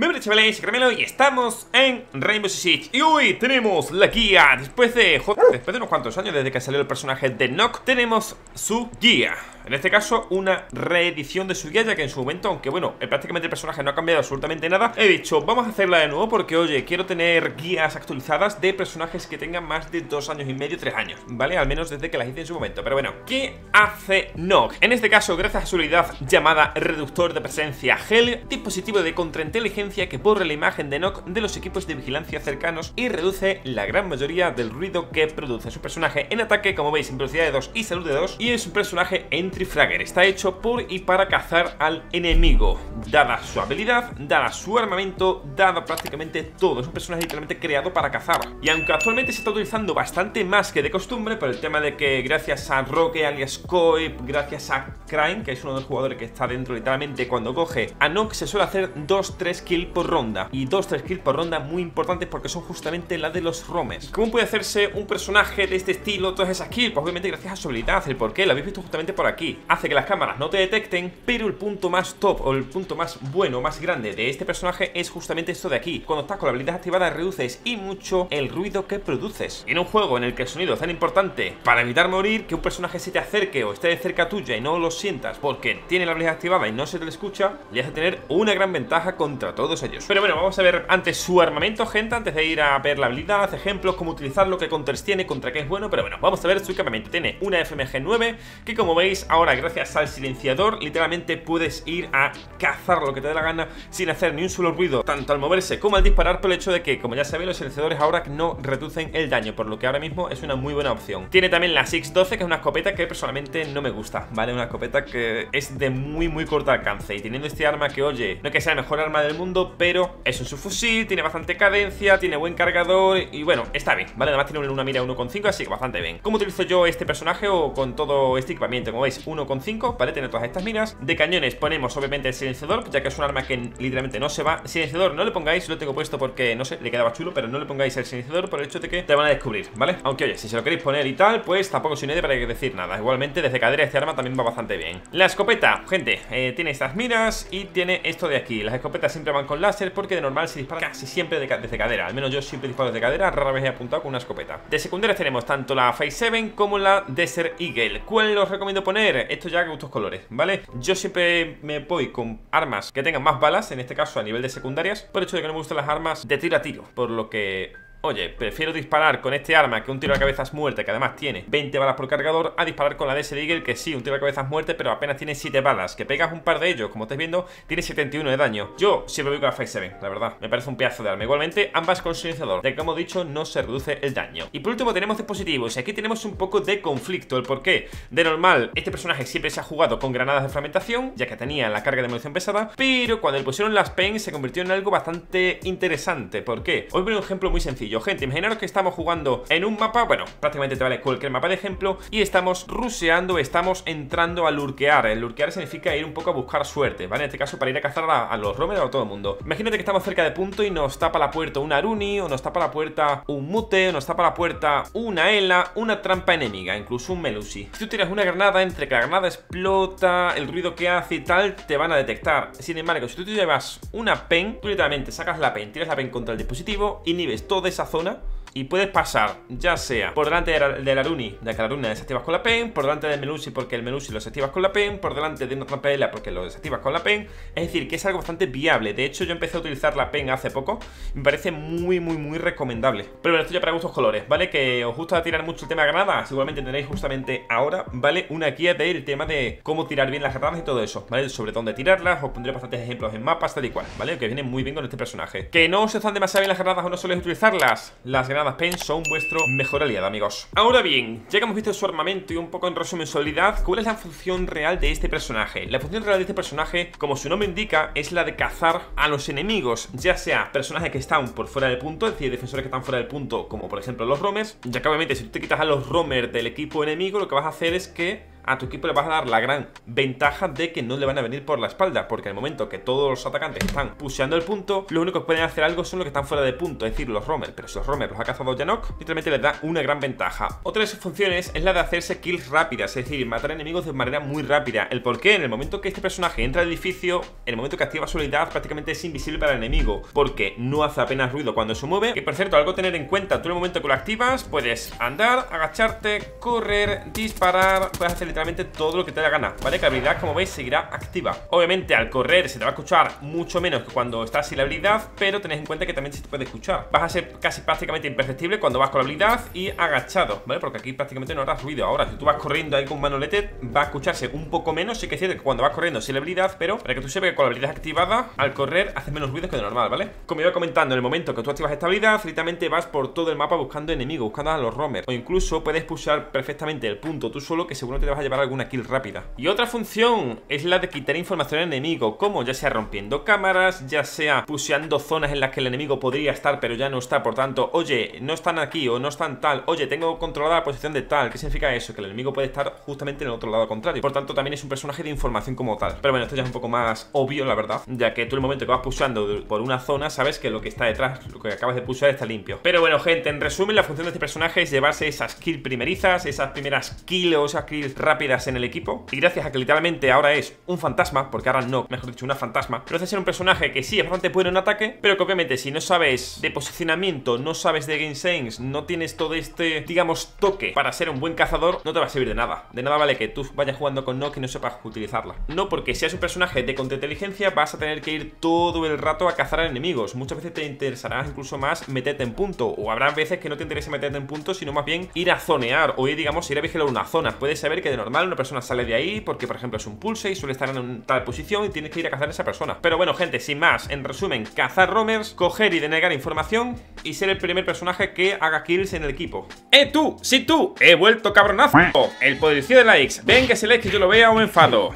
Mais Parece chavales, Caramelo y estamos en Rainbow Six Y hoy tenemos la guía Después de, después de unos cuantos años desde que salió el personaje de Nock Tenemos su guía en este caso, una reedición de su guía, ya que en su momento, aunque bueno, eh, prácticamente el personaje no ha cambiado absolutamente nada, he dicho, vamos a hacerla de nuevo porque, oye, quiero tener guías actualizadas de personajes que tengan más de dos años y medio, tres años, ¿vale? Al menos desde que las hice en su momento. Pero bueno, ¿qué hace Nock? En este caso, gracias a su unidad llamada Reductor de Presencia Gel, dispositivo de contrainteligencia que borra la imagen de Nock de los equipos de vigilancia cercanos y reduce la gran mayoría del ruido que produce su personaje en ataque, como veis, en velocidad de 2 y salud de 2, y es un personaje en Trifragger. Está hecho por y para cazar al enemigo. Dada su habilidad, dada su armamento, dada prácticamente todo. Es un personaje literalmente creado para cazar. Y aunque actualmente se está utilizando bastante más que de costumbre, por el tema de que gracias a Roque alias Coip, gracias a Crime, que es uno de los jugadores que está dentro literalmente cuando coge a Nox, se suele hacer 2-3 kills por ronda. Y 2-3 kills por ronda muy importantes porque son justamente la de los romes. ¿Cómo puede hacerse un personaje de este estilo todas esas kills? Pues obviamente gracias a su habilidad. ¿El por qué? Lo habéis visto justamente por aquí hace que las cámaras no te detecten, pero el punto más top o el punto más bueno, más grande de este personaje es justamente esto de aquí. Cuando estás con la habilidad activada reduces y mucho el ruido que produces. En un juego en el que el sonido es tan importante para evitar morir, que un personaje se te acerque o esté de cerca tuya y no lo sientas porque tiene la habilidad activada y no se te le escucha, le hace tener una gran ventaja contra todos Pero bueno, vamos a ver antes su armamento, gente, antes de ir a ver la habilidad, ejemplos, cómo utilizarlo, qué counters tiene, contra qué es bueno, pero bueno, vamos a ver su armamento. Tiene una FMG 9, que como veis, ahora gracias al silenciador literalmente puedes ir a cazar lo que te dé la gana sin hacer ni un solo ruido, tanto al moverse como al disparar por el hecho de que, como ya sabéis, los silenciadores ahora no reducen el daño, por lo que ahora mismo es una muy buena opción. Tiene también la 612, que es una escopeta que personalmente no me gusta, ¿vale? Una escopeta que es de muy, muy corto alcance y teniendo este arma que, oye, no que sea el mejor arma del mundo, pero es un subfusil, tiene bastante cadencia, tiene buen cargador y bueno, está bien, ¿vale? Además tiene una mira 1.5, así que bastante bien. ¿Cómo utilizo yo este personaje o con todo este equipamiento? Como veis, 1.5 ¿vale? Tiene todas estas minas De cañones ponemos obviamente el silenciador Ya que es un arma que literalmente no se va Silenciador no le pongáis, lo tengo puesto porque, no sé, le quedaba chulo Pero no le pongáis el silenciador por el hecho de que te van a descubrir, ¿vale? Aunque oye, si se lo queréis poner y tal, pues tampoco soy nadie para decir nada Igualmente desde cadera este arma también va bastante bien La escopeta, gente, eh, tiene estas miras y tiene esto de aquí Las escopetas siempre van con láser porque de normal se dispara casi siempre desde cadera Al menos yo siempre disparo desde cadera, rara vez he apuntado con una escopeta De secundarias tenemos tanto la Phase 7 como la Desert Eagle ¿Cuál os recomiendo poner? Esto ya que gustos colores, ¿vale? Yo siempre me voy con armas que tengan más balas, en este caso a nivel de secundarias, por el hecho de que no me gustan las armas de tiro a tiro, por lo que Oye, prefiero disparar con este arma que un tiro a cabeza es muerte, que además tiene 20 balas por cargador, a disparar con la DS Eagle, que sí, un tiro a cabeza es muerte, pero apenas tiene 7 balas. Que pegas un par de ellos, como estáis viendo, tiene 71 de daño. Yo siempre voy con la Phase 7, la verdad. Me parece un pedazo de arma. Igualmente, ambas con silenciador, de que como he dicho, no se reduce el daño. Y por último tenemos dispositivos, y aquí tenemos un poco de conflicto. ¿El por qué? De normal, este personaje siempre se ha jugado con granadas de fragmentación, ya que tenía la carga de munición pesada, pero cuando le pusieron las PEN se convirtió en algo bastante interesante. ¿Por qué? Os voy a un ejemplo muy sencillo. Gente, imaginaros que estamos jugando en un mapa, bueno, prácticamente te vale cualquier mapa de ejemplo, y estamos ruseando, estamos entrando a lurkear. El lurkear significa ir un poco a buscar suerte, ¿vale? En este caso para ir a cazar a, los romes o a todo el mundo. Imagínate que estamos cerca de punto y nos tapa la puerta un Aruni, o nos tapa la puerta un Mute, o nos tapa la puerta una Ela, una trampa enemiga, incluso un Melusi. Si tú tiras una granada, entre que la granada explota, el ruido que hace y tal, te van a detectar. Sin embargo, si tú llevas una pen, tú literalmente sacas la pen, tiras la pen contra el dispositivo, inhibes toda esa zona y puedes pasar, ya sea por delante de la Runi, de que la Runi la desactivas con la PEN, por delante del Melusi porque el Melusi lo desactivas con la PEN, por delante de una trampela porque lo desactivas con la PEN. Es decir, que es algo bastante viable. De hecho, yo empecé a utilizar la PEN hace poco. Me parece muy, muy, muy recomendable. Pero bueno, esto ya para gustos colores, ¿vale? Que os gusta tirar mucho el tema de granadas. Igualmente tenéis justamente ahora, ¿vale? Una guía del tema de cómo tirar bien las granadas y todo eso, ¿vale? Sobre dónde tirarlas. Os pondré bastantes ejemplos en mapas, tal y cual, ¿vale? Que vienen muy bien con este personaje. Que no os están demasiado bien las granadas o no soléis utilizarlas. Las granadas PEN son vuestro mejor aliado, amigos Ahora bien, ya que hemos visto su armamento y un poco en resumen su habilidad ¿Cuál es la función real de este personaje? La función real de este personaje, como su nombre indica, es la de cazar a los enemigos Ya sea personajes que están por fuera del punto, es decir, defensores que están fuera del punto Como por ejemplo los roamers Ya que obviamente si tú te quitas a los roamers del equipo enemigo Lo que vas a hacer es que a tu equipo le vas a dar la gran ventaja de que no le van a venir por la espalda, porque al momento que todos los atacantes están puseando el punto, lo único que pueden hacer algo son los que están fuera de punto, es decir, los roamers. Pero si los roamers los ha cazado Janok, literalmente les da una gran ventaja. Otra de sus funciones es la de hacerse kills rápidas, es decir, matar enemigos de manera muy rápida. El por qué, en el momento que este personaje entra al edificio, en el momento que activa su habilidad, prácticamente es invisible para el enemigo, porque no hace apenas ruido cuando se mueve. Y por cierto, algo a tener en cuenta, tú en el momento que lo activas, puedes andar, agacharte, correr, disparar, puedes hacer literalmente todo lo que te dé la gana, ¿vale? Que la habilidad, como veis, seguirá activa. Obviamente, al correr se te va a escuchar mucho menos que cuando estás sin la habilidad, pero tenés en cuenta que también se te puede escuchar. Vas a ser casi prácticamente imperceptible cuando vas con la habilidad y agachado, ¿vale? Porque aquí prácticamente no harás ruido. Ahora, si tú vas corriendo ahí con manolete, va a escucharse un poco menos. Sí que es cierto que cuando vas corriendo sin la habilidad, pero para que tú sepas que con la habilidad activada, al correr hace menos ruido que de normal, ¿vale? Como iba comentando, en el momento que tú activas esta habilidad, literalmente vas por todo el mapa buscando enemigos, buscando a los roamers. O incluso puedes pulsar perfectamente el punto tú solo, que seguro te vas a llevar alguna kill rápida. Y otra función es la de quitar información al enemigo, como ya sea rompiendo cámaras, ya sea puseando zonas en las que el enemigo podría estar, pero ya no está. Por tanto, oye, no están aquí o no están tal. Oye, tengo controlada la posición de tal. ¿Qué significa eso? Que el enemigo puede estar justamente en el otro lado contrario. Por tanto, también es un personaje de información como tal. Pero bueno, esto ya es un poco más obvio, la verdad. Ya que tú el momento que vas pulsando por una zona, sabes que lo que está detrás, lo que acabas de pulsar, está limpio. Pero bueno, gente, en resumen, la función de este personaje es llevarse esas kills primerizas, esas primeras kills o esas kills rápidas en el equipo. Y gracias a que literalmente ahora es un fantasma, porque ahora no, mejor dicho, una fantasma, pero hace ser un personaje que sí es bastante bueno en ataque, pero que obviamente si no sabes de posicionamiento, no sabes de game sense, no tienes todo este, digamos, toque para ser un buen cazador, no te va a servir de nada. De nada vale que tú vayas jugando con Nock y no sepas utilizarla. No porque seas un personaje de contrainteligencia vas a tener que ir todo el rato a cazar a enemigos. Muchas veces te interesará incluso más meterte en punto, o habrá veces que no te interese meterte en punto, sino más bien ir a zonear o ir, digamos, ir a vigilar una zona. Puedes saber que de normal una persona sale de ahí porque, por ejemplo, es un pulse y suele estar en tal posición y tienes que ir a cazar a esa persona. Pero bueno, gente, sin más, en resumen, cazar roamers, coger y denegar información y ser el primer personaje que haga kills en el equipo. ¡Eh, tú! ¡Sí, tú! ¡He vuelto cabronazo! El poderío de likes. Ven que ese like que yo lo vea o me enfado.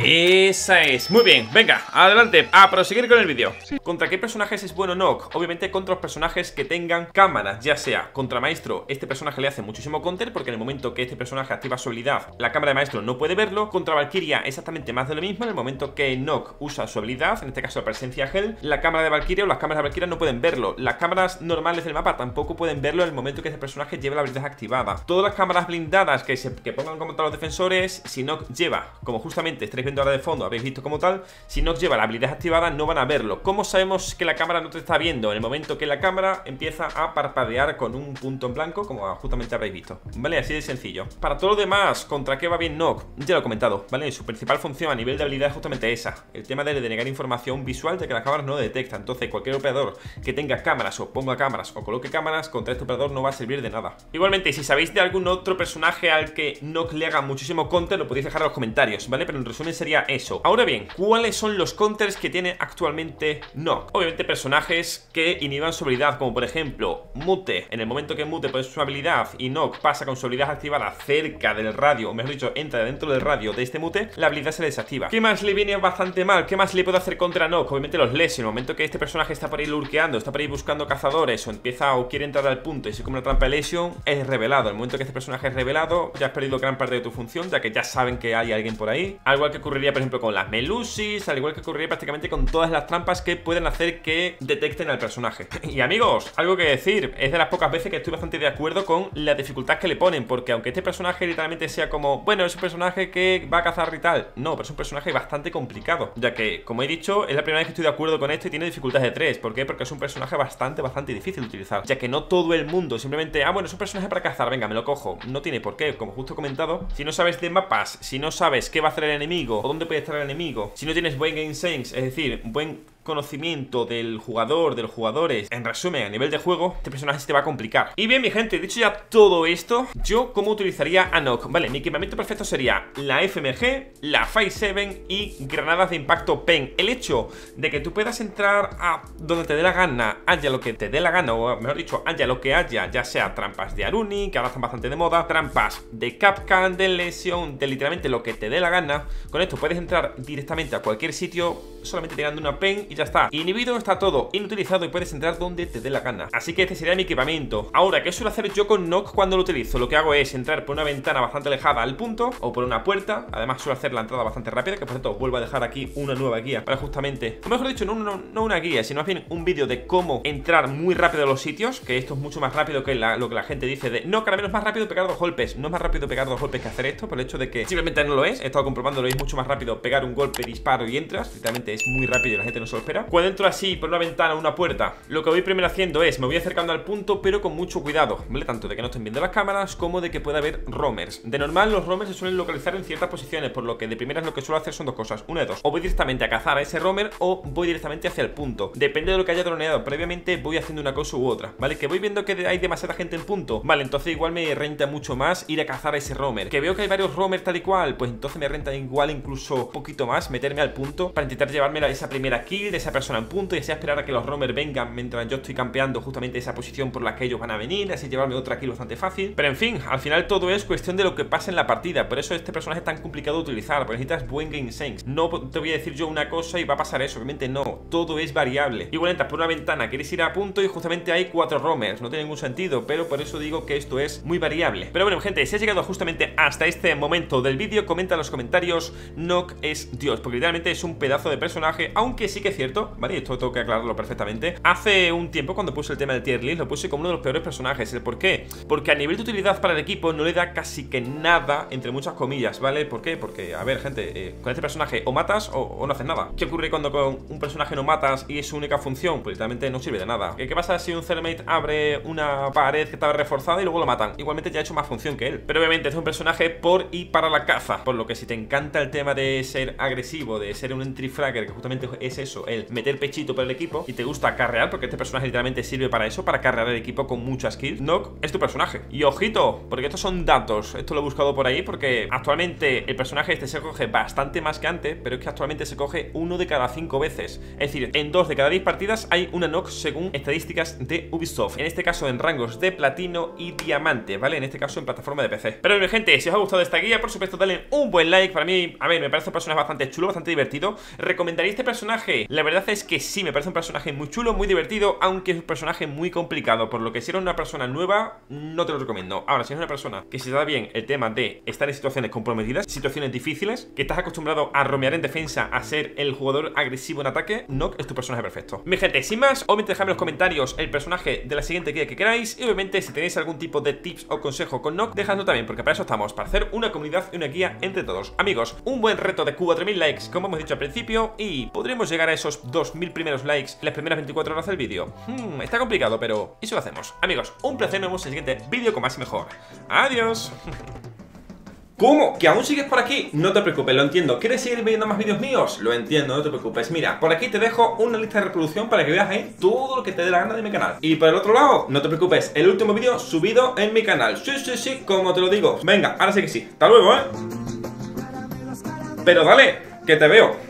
Esa es, muy bien, venga, adelante, a proseguir con el vídeo. ¿Contra qué personajes es bueno Nock? Obviamente contra los personajes que tengan cámaras Ya sea contra Maestro, este personaje le hace muchísimo counter Porque en el momento que este personaje activa su habilidad La cámara de Maestro no puede verlo. Contra Valkyria exactamente más de lo mismo En el momento que Nock usa su habilidad, en este caso la presencia Hell La cámara de Valkyria o las cámaras de Valkyria no pueden verlo. Las cámaras normales del mapa tampoco pueden verlo En el momento que este personaje lleve la habilidad activada. Todas las cámaras blindadas que, se, que pongan tal los defensores Si Nock lleva, como justamente estaréis ahora de fondo, habéis visto como tal, si no lleva la habilidad activada no van a verlo. ¿Cómo sabemos que la cámara no te está viendo? En el momento que la cámara empieza a parpadear con un punto en blanco, como justamente habréis visto. ¿Vale? Así de sencillo. Para todo lo demás, ¿contra qué va bien Nock? Ya lo he comentado, ¿vale? Su principal función a nivel de habilidad es justamente esa. El tema de denegar información visual de que las cámaras no detecta. Entonces, cualquier operador que tenga cámaras o ponga cámaras o coloque cámaras contra este operador no va a servir de nada. Igualmente, si sabéis de algún otro personaje al que Nock le haga muchísimo counter, lo podéis dejar en los comentarios, ¿vale? Pero en resumen sería eso. Ahora bien, ¿cuáles son los counters que tiene actualmente Nock? Obviamente personajes que inhiban su habilidad, como por ejemplo Mute. En el momento que Mute pone su habilidad y Nock pasa con su habilidad activada cerca del radio, o mejor dicho, entra dentro del radio de este Mute, la habilidad se desactiva. ¿Qué más le viene bastante mal? ¿Qué más le puedo hacer contra Nock? Obviamente los Les. En el momento que este personaje está por ahí lurkeando, está por ahí buscando cazadores o empieza o quiere entrar al punto y se come una trampa de Lesion, es revelado. En el momento que este personaje es revelado, ya has perdido gran parte de tu función, ya que ya saben que hay alguien por ahí. Al que ocurriría, por ejemplo, con las Melusis, al igual que ocurriría prácticamente con todas las trampas que pueden hacer que detecten al personaje. Y amigos, algo que decir, es de las pocas veces que estoy bastante de acuerdo con la dificultad que le ponen, porque aunque este personaje literalmente sea como, bueno, es un personaje que va a cazar y tal, no, pero es un personaje bastante complicado, ya que, como he dicho, es la primera vez que estoy de acuerdo con esto y tiene dificultades de 3. ¿Por qué? Porque es un personaje bastante, bastante difícil de utilizar, ya que no todo el mundo simplemente, ah, bueno, es un personaje para cazar, venga, me lo cojo. No tiene por qué, como justo he comentado, si no sabes de mapas, si no sabes qué va a hacer el enemigo o dónde puede estar el enemigo, si no tienes buen game sense, es decir, buen conocimiento del jugador, de los jugadores, en resumen, a nivel de juego, este personaje se te va a complicar. Y bien, mi gente, dicho ya todo esto, yo cómo utilizaría a Nock. Vale, mi equipamiento perfecto sería la FMG, la Five 7 y granadas de impacto PEN. El hecho de que tú puedas entrar a donde te dé la gana, haya lo que te dé la gana, o mejor dicho, haya lo que haya, ya sea trampas de Aruni, que ahora están bastante de moda, trampas de Capcan, de Lesion, de literalmente lo que te dé la gana, con esto puedes entrar directamente a cualquier sitio solamente tirando una PEN y ya está. Inhibido está todo, inutilizado y puedes entrar donde te dé la gana. Así que este sería mi equipamiento. Ahora, ¿qué suelo hacer yo con Nock cuando lo utilizo? Lo que hago es entrar por una ventana bastante alejada al punto O por una puerta. Además suelo hacer la entrada bastante rápida Que por cierto, vuelvo a dejar aquí una nueva guía Para justamente, o mejor dicho, no, no, no una guía Sino más bien un vídeo de cómo entrar muy rápido a los sitios Que esto es mucho más rápido que lo que la gente dice de No, menos es más rápido pegar dos golpes No es más rápido pegar dos golpes que hacer esto Por el hecho de que simplemente no lo es. He estado comprobando, lo es mucho más rápido pegar un golpe, disparo y entras. Literalmente es muy rápido y la gente no se lo espera Cuando entro así por una ventana o una puerta Lo que voy primero haciendo es, me voy acercando al punto Pero con mucho cuidado, ¿vale? Tanto de que no estén viendo las cámaras como de que pueda haber roamers. De normal los roamers se suelen localizar en ciertas posiciones Por lo que de primeras lo que suelo hacer son dos cosas. Una de dos, o voy directamente a cazar a ese roamer O voy directamente hacia el punto. Depende de lo que haya droneado previamente Voy haciendo una cosa u otra, ¿vale? Que voy viendo que hay demasiada gente en punto. Vale, entonces igual me renta mucho más ir a cazar a ese roamer. Que veo que hay varios roamers tal y cual Pues entonces me renta igual incluso un poquito más Meterme al punto para intentar llevarme esa primera kill de esa persona en punto Y así esperar a que los roamers vengan mientras yo estoy campeando justamente esa posición por la que ellos van a venir Así llevarme otra kill bastante fácil. Pero en fin, al final todo es cuestión de lo que pasa en la partida Por eso este personaje es tan complicado de utilizar Porque necesitas buen game sense. No te voy a decir yo una cosa y va a pasar eso Obviamente no, todo es variable. Igual entras por una ventana, quieres ir a punto y justamente hay cuatro roamers No tiene ningún sentido, pero por eso digo que esto es muy variable. Pero bueno gente, si has llegado justamente hasta este momento del vídeo Comenta en los comentarios Nock es Dios, porque literalmente es un pedazo de personaje Aunque sí que cierto, ¿vale? Y esto tengo que aclararlo perfectamente Hace un tiempo cuando puse el tema del tier list Lo puse como uno de los peores personajes ¿El por qué? Porque a nivel de utilidad para el equipo no le da casi que nada Entre muchas comillas, ¿vale? ¿Por qué? Porque, a ver, gente, eh, con este personaje o matas o, no haces nada ¿Qué ocurre cuando con un personaje no matas y es su única función? Pues literalmente no sirve de nada ¿Qué, pasa si un Cellmate abre una pared que estaba reforzada y luego lo matan? Igualmente ya ha hecho más función que él Pero obviamente es un personaje por y para la caza Por lo que si te encanta el tema de ser agresivo, de ser un entry fragger Que justamente es eso, el meter pechito para el equipo Y te gusta carrear, porque este personaje literalmente sirve para eso Para carrear el equipo con muchas kills. Nock es tu personaje. Y ojito, porque estos son datos. Esto lo he buscado por ahí porque actualmente el personaje este se coge bastante más que antes Pero es que actualmente se coge uno de cada cinco veces. Es decir, en dos de cada diez partidas hay una Nock según estadísticas de Ubisoft. En este caso en rangos de platino y diamante, ¿vale? En este caso en plataforma de PC Pero mi gente, si os ha gustado esta guía, por supuesto dale un buen like. Para mí, a ver, me parece un personaje bastante chulo, bastante divertido. ¿Recomendaría este personaje? La verdad es que sí, me parece un personaje muy chulo, muy divertido Aunque es un personaje muy complicado. Por lo que si eres una persona nueva, no te lo recomiendo. Ahora, si eres una persona que se da bien el tema de estar en situaciones comprometidas Situaciones difíciles, que estás acostumbrado a romear en defensa A ser el jugador agresivo en ataque Nock es tu personaje perfecto. Mi gente, sin más, obviamente dejadme en los comentarios el personaje de la siguiente guía que queráis Y obviamente si tenéis algún tipo de tips o consejo con Nock, dejadlo también Porque para eso estamos, para hacer una comunidad y una guía entre todos. Amigos, un buen reto de 4.000 likes, como hemos dicho al principio Y podremos llegar a esos 2.000 primeros likes en las primeras 24 horas del vídeo hmm, Está complicado, pero eso lo hacemos Amigos, un placer, nos vemos en el siguiente vídeo con más y mejor Adiós ¿Cómo? ¿Que aún sigues por aquí? No te preocupes, lo entiendo. ¿Quieres seguir viendo más vídeos míos? Lo entiendo, no te preocupes. Mira, por aquí te dejo una lista de reproducción para que veas ahí todo lo que te dé la gana de mi canal. Y por el otro lado, no te preocupes, el último vídeo subido en mi canal. Sí, sí, sí, como te lo digo. Venga, ahora sí que sí. Hasta luego, ¿eh? Pero dale, que. Te veo.